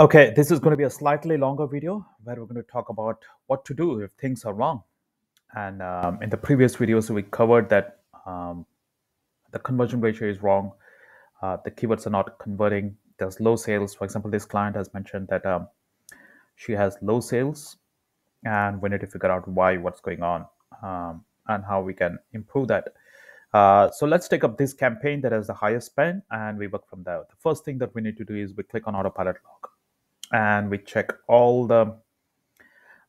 Okay, this is going to be a slightly longer video where we're going to talk about what to do if things are wrong. And um, in the previous videos, we covered that um, the conversion ratio is wrong, uh, the keywords are not converting, there's low sales. For example, this client has mentioned that um, she has low sales, and we need to figure out why, what's going on, um, and how we can improve that. Uh, so let's take up this campaign that has the highest spend and we work from there. The first thing that we need to do is we click on autopilot log and we check all the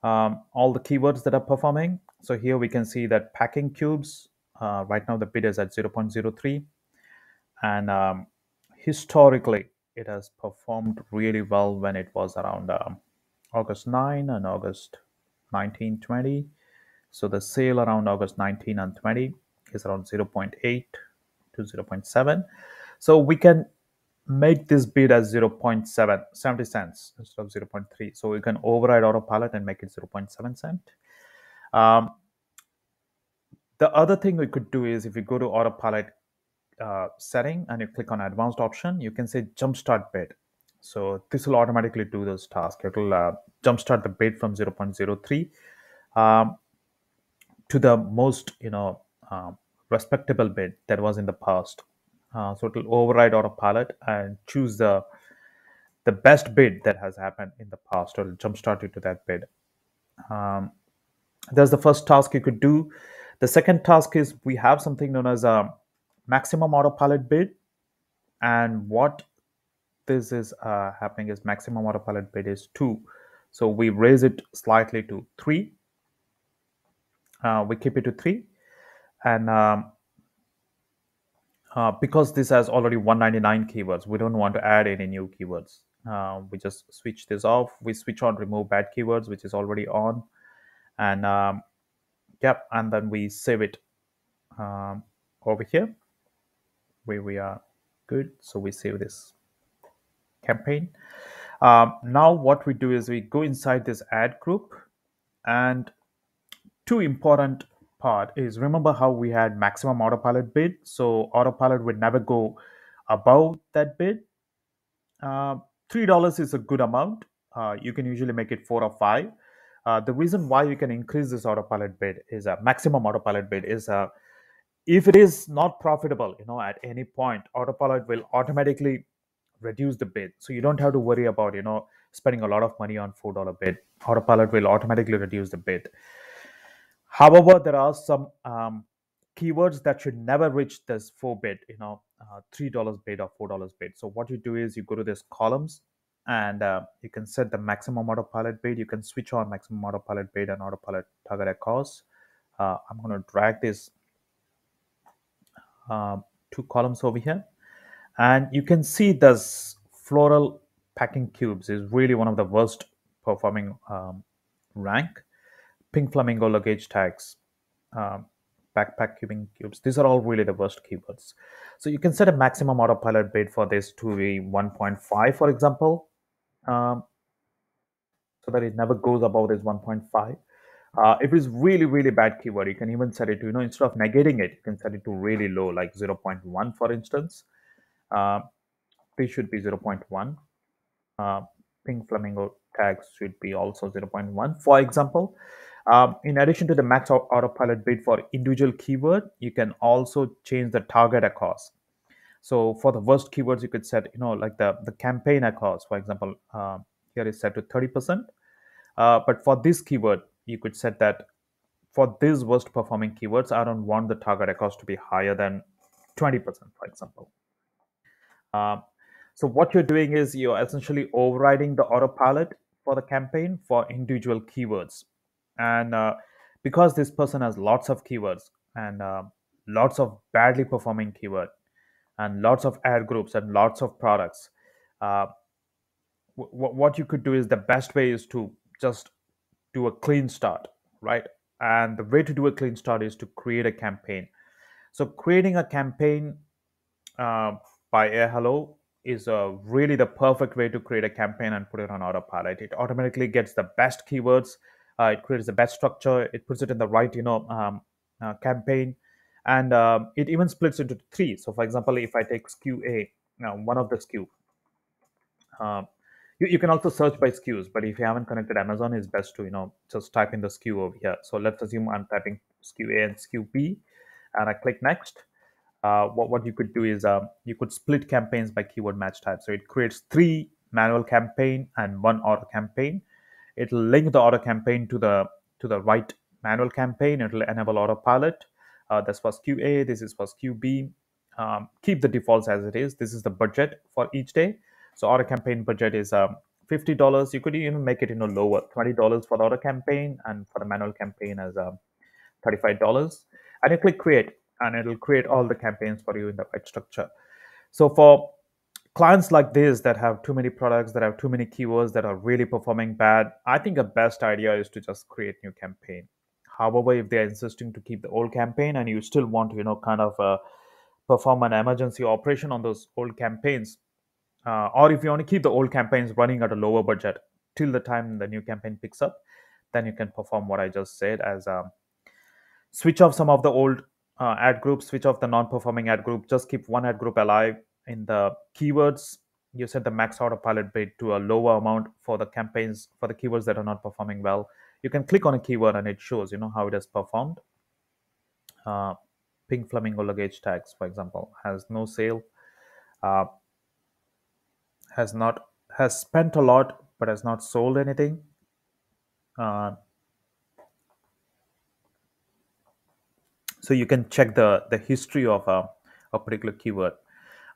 um, all the keywords that are performing. So here we can see that packing cubes, uh, right now the bid is at 0.03 and um, historically it has performed really well when it was around um, August 9 and August 19, 20. So the sale around August 19 and 20 is around 0.8 to 0.7. So we can make this bid as 0.7, 70 cents instead of 0.3. So we can override autopilot and make it 0.7 cent. Um, the other thing we could do is if you go to autopilot uh, setting and you click on advanced option, you can say jumpstart bid. So this will automatically do this task. It will uh, jumpstart the bid from 0.03 um, to the most, you know, um, respectable bid that was in the past. Uh, so it will override autopilot and choose the the best bid that has happened in the past or jumpstart you to that bid. Um, that's the first task you could do. The second task is we have something known as a maximum autopilot bid. And what this is uh, happening is maximum autopilot bid is 2. So we raise it slightly to 3. Uh, we keep it to 3. And um, uh, because this has already 199 keywords, we don't want to add any new keywords. Uh, we just switch this off. We switch on remove bad keywords, which is already on. And um, yep, and then we save it um, over here where we are good. So we save this campaign. Um, now what we do is we go inside this ad group and two important part is remember how we had maximum autopilot bid? So autopilot would never go above that bid. Uh, three dollars is a good amount. Uh, you can usually make it four or five. Uh, the reason why you can increase this autopilot bid is a maximum autopilot bid is uh, if it is not profitable you know at any point autopilot will automatically reduce the bid. So you don't have to worry about you know spending a lot of money on four dollar bid. Autopilot will automatically reduce the bid However, there are some um, keywords that should never reach this four bid, you know, uh, three dollars bid or four dollars bid. So what you do is you go to this columns and uh, you can set the maximum autopilot bid. You can switch on maximum autopilot bid and autopilot target cost. Uh, I'm going to drag this um, two columns over here, and you can see this floral packing cubes is really one of the worst performing um, rank pink flamingo luggage tags, um, backpack cubing cubes. These are all really the worst keywords. So you can set a maximum autopilot bid for this to be 1.5, for example, um, so that it never goes above this 1.5. Uh, if it's really, really bad keyword, you can even set it to, you know, instead of negating it, you can set it to really low, like 0.1, for instance. Uh, this should be 0.1. Uh, pink flamingo tags should be also 0.1, for example. Um, in addition to the max autopilot bid for individual keyword, you can also change the target ACoS. So for the worst keywords, you could set, you know, like the, the campaign ACoS, for example, uh, here is set to 30%. Uh, but for this keyword, you could set that for these worst performing keywords, I don't want the target ACoS to be higher than 20%, for example. Uh, so what you're doing is you're essentially overriding the autopilot for the campaign for individual keywords and uh, because this person has lots of keywords and uh, lots of badly performing keyword and lots of ad groups and lots of products uh, w- what you could do is the best way is to just do a clean start right? And the way to do a clean start is to create a campaign. So creating a campaign uh, by AiHello is uh, really the perfect way to create a campaign and put it on autopilot. It automatically gets the best keywords uh, it creates the best structure it puts it in the right you know um, uh, campaign and um, it even splits into three so for example if i take SKU A now one of the SKU um, You, you can also search by SKUs, but if you haven't connected Amazon, it's best to you know just type in the SKU over here. So let's assume I'm typing SKU A and SKU B, and I click next. Uh, what what you could do is um, you could split campaigns by keyword match type. So it creates three manual campaign and one auto campaign. It'll link the auto campaign to the to the right manual campaign. It'll enable autopilot. Uh, this was SKU A. This is was SKU B. Um, keep the defaults as it is. This is the budget for each day. So auto campaign budget is um, fifty dollars. You could even make it you know lower, twenty dollars for the auto campaign, and for the manual campaign as um, thirty-five dollars. And you click create, and it'll create all the campaigns for you in the right structure. So for clients like this that have too many products, that have too many keywords, that are really performing bad, I think the best idea is to just create new campaign. However, if they are insisting to keep the old campaign and you still want to, you know, kind of uh, perform an emergency operation on those old campaigns, uh, or if you want to keep the old campaigns running at a lower budget till the time the new campaign picks up, then you can perform what I just said as um, switch off some of the old uh, ad groups, switch off the non-performing ad group, just keep one ad group alive. In the keywords, you set the max autopilot bid to a lower amount for the campaigns for the keywords that are not performing well. You can click on a keyword and it shows you know how it has performed. Uh, pink flamingo luggage tags, for example, has no sale. Uh, has not has spent a lot but has not sold anything. Uh, so you can check the the history of a, a particular keyword.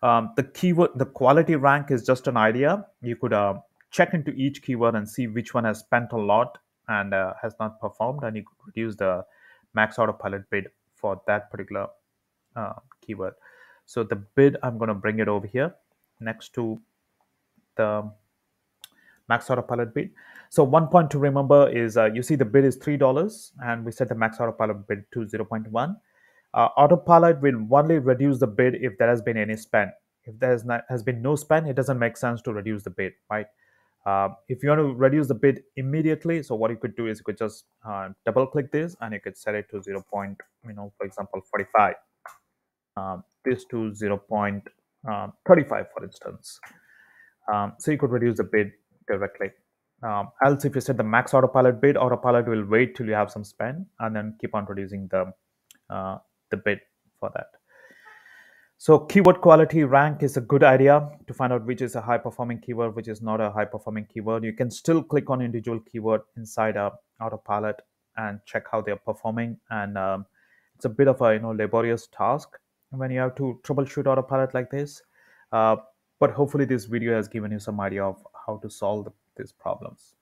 Um, the keyword, the quality rank is just an idea. You could uh, check into each keyword and see which one has spent a lot and uh, has not performed, and you could reduce the max autopilot bid for that particular uh, keyword. So the bid, I'm going to bring it over here next to the max autopilot bid. So one point to remember is uh, you see the bid is three dollars, and we set the max autopilot bid to zero point one. Uh, autopilot will only reduce the bid if there has been any spend. If there has, not, has been no spend, it doesn't make sense to reduce the bid, right? Uh, if you want to reduce the bid immediately, so what you could do is you could just uh, double click this and you could set it to 0. Point, you know, for example, 45. Um, this to 0 0.35, uh, for instance. Um, so you could reduce the bid directly. Um, else, if you set the max autopilot bid, autopilot will wait till you have some spend and then keep on reducing the uh, the bid for that. So keyword quality rank is a good idea to find out which is a high performing keyword, which is not a high performing keyword. You can still click on individual keyword inside a autopilot and check how they're performing. And um, it's a bit of a you know laborious task when you have to troubleshoot autopilot like this. Uh, but hopefully this video has given you some idea of how to solve the, these problems.